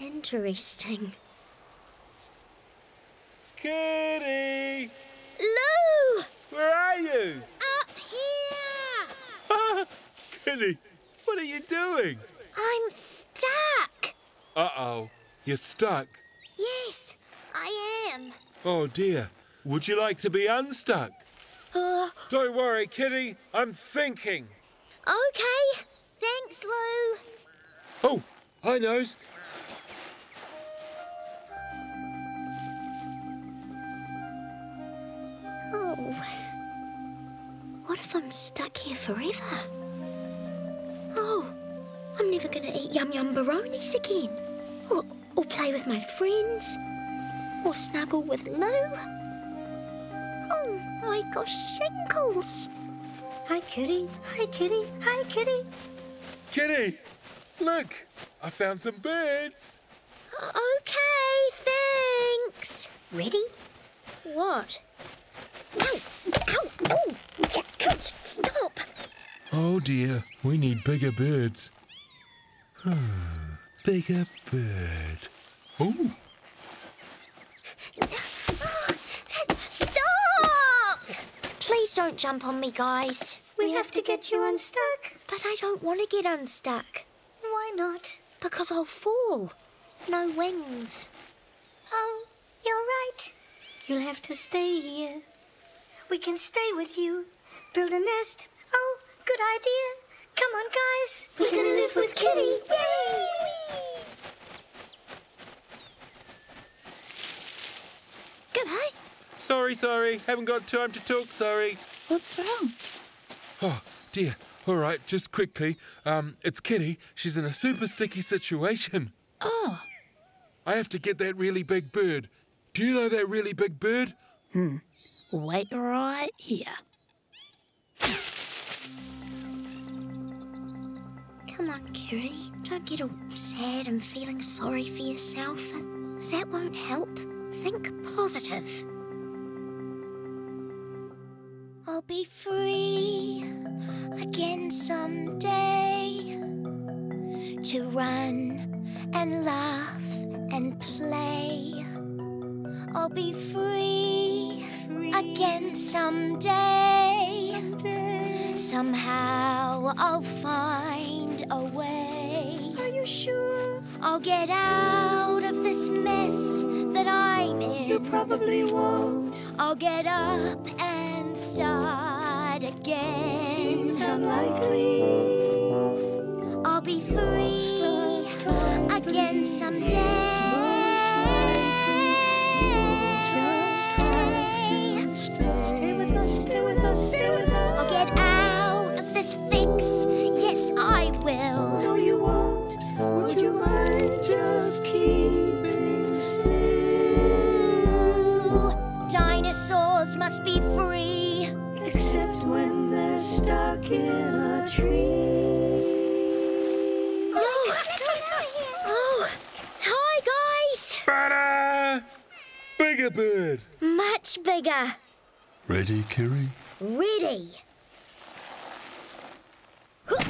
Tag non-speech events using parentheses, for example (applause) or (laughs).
interesting. Kiri! Lou! Where are you? Up here! (laughs) Kiri, what are you doing? I'm stuck. Uh-oh, you're stuck. Yes, I am. Oh dear, would you like to be unstuck? Uh, Don't worry, Kiri, I'm thinking. okay. Thanks, Lou. Oh, I knows. Oh. What if I'm stuck here forever? Oh, I'm never going to eat yum yum baronis again. Or, or play with my friends. Or snuggle with Lou. Oh my gosh, shingles. Hi, Kiri. Hi, Kiri. Hi, Kiri. Kiri, look, I found some birds. Okay, thanks. Ready? What? Ow! Ow! Oh! Ouch! Stop! Oh dear, we need bigger birds. Hmm, (sighs) bigger bird. Oh, Stop! Please don't jump on me, guys. We have to get you unstuck. But I don't want to get unstuck Why not? because I'll fall. No wings. Oh, you're right. You'll have to stay here. We can stay with you. Build a nest. Oh, good idea. Come on, guys. We're gonna live with Kiri. Yay! Goodbye. sorry, sorry, haven't got time to talk, sorry. What's wrong? Oh dear, all right, just quickly. Um, it's Kiri. She's in a super sticky situation. Oh, I have to get that really big bird. Do you know that really big bird? Hmm. Wait right here. Come on, Kiri. Don't get all sad and feeling sorry for yourself. That won't help. Think positive. I'll be free again someday to run and laugh and play. I'll be free again someday. Somehow I'll find a way. Are you sure? I'll get out of this mess that I'm in. You probably won't. I'll get up and start again. Seems unlikely. I'll be free again someday. Stay with us, stay with us, stay with us. I'll get out tree. Oh, oh, hi guys. Better! Bigger bird. Much bigger. Ready, Kiri? Ready. Huh,